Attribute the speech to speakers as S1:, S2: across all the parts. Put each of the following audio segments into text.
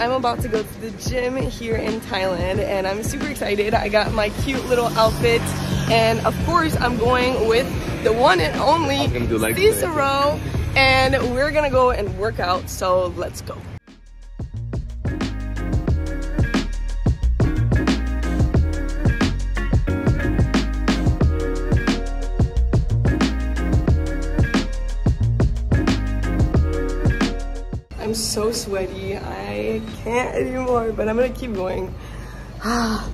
S1: I'm about to go to the gym here in Thailand and I'm super excited. I got my cute little outfit and of course I'm going with the one and only like Cicero and we're gonna go and work out so let's go. So sweaty. I can't anymore, but I'm gonna keep going. Ah.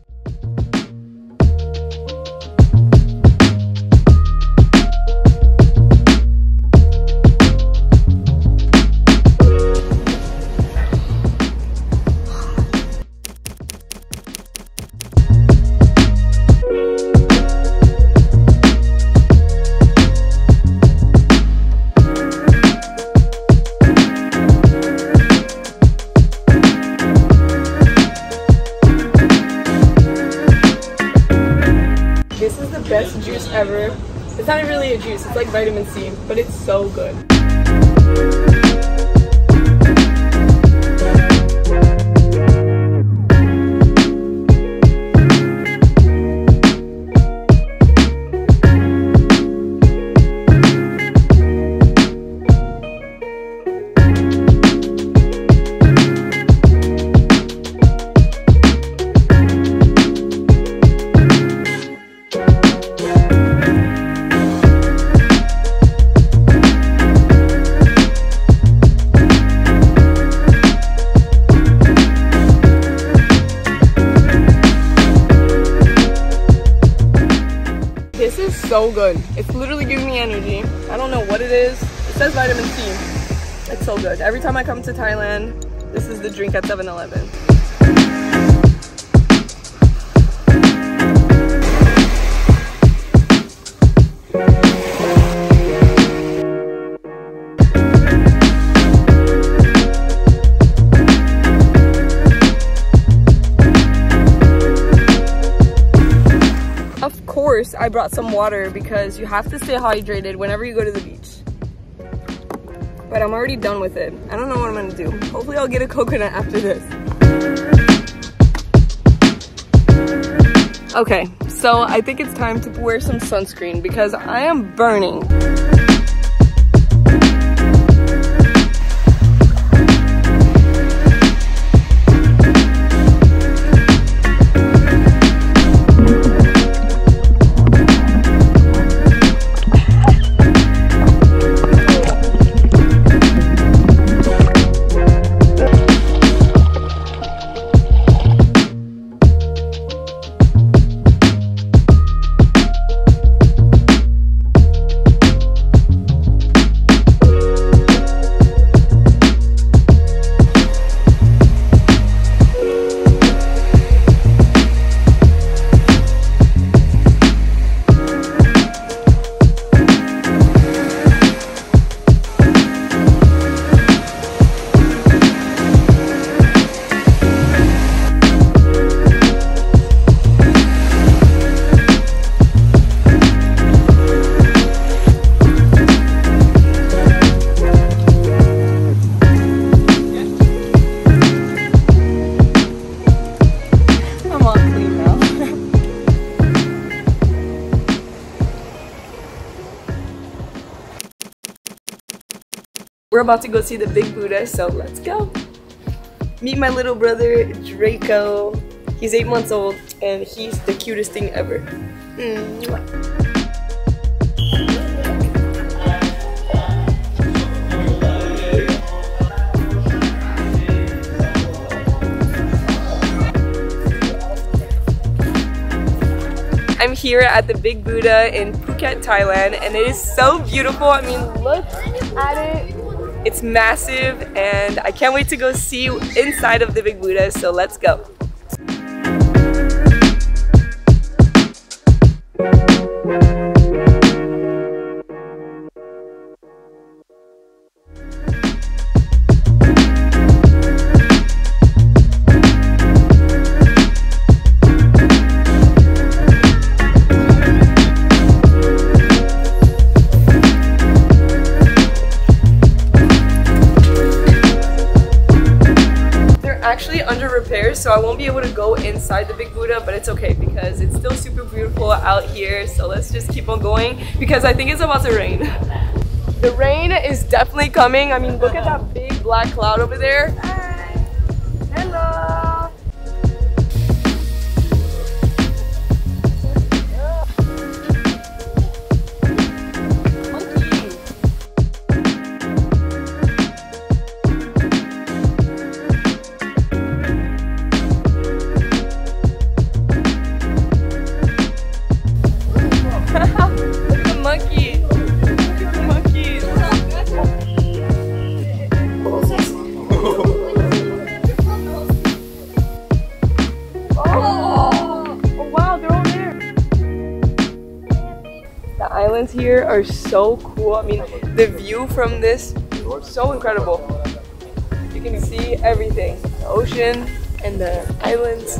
S1: Best juice ever. It's not really a juice, it's like vitamin C, but it's so good. So good. It's literally giving me energy. I don't know what it is. It says vitamin C. It's so good. Every time I come to Thailand, this is the drink at 7-Eleven. Course, I brought some water because you have to stay hydrated whenever you go to the beach. But I'm already done with it. I don't know what I'm gonna do. Hopefully I'll get a coconut after this. Okay, so I think it's time to wear some sunscreen because I am burning. We're about to go see the big Buddha, so let's go. Meet my little brother, Draco. He's eight months old, and he's the cutest thing ever. I'm here at the Big Buddha in Phuket, Thailand, and it is so beautiful. I mean, look at it. It's massive and I can't wait to go see inside of the Big Buddha, so let's go. Thank you. So I won't be able to go inside the Big Buddha, but it's okay because it's still super beautiful out here. So let's just keep on going because I think it's about to rain. The rain is definitely coming. I mean, look at that big black cloud over there. Islands here are so cool. I mean, the view from this is so incredible. You can see everything. The ocean and the islands.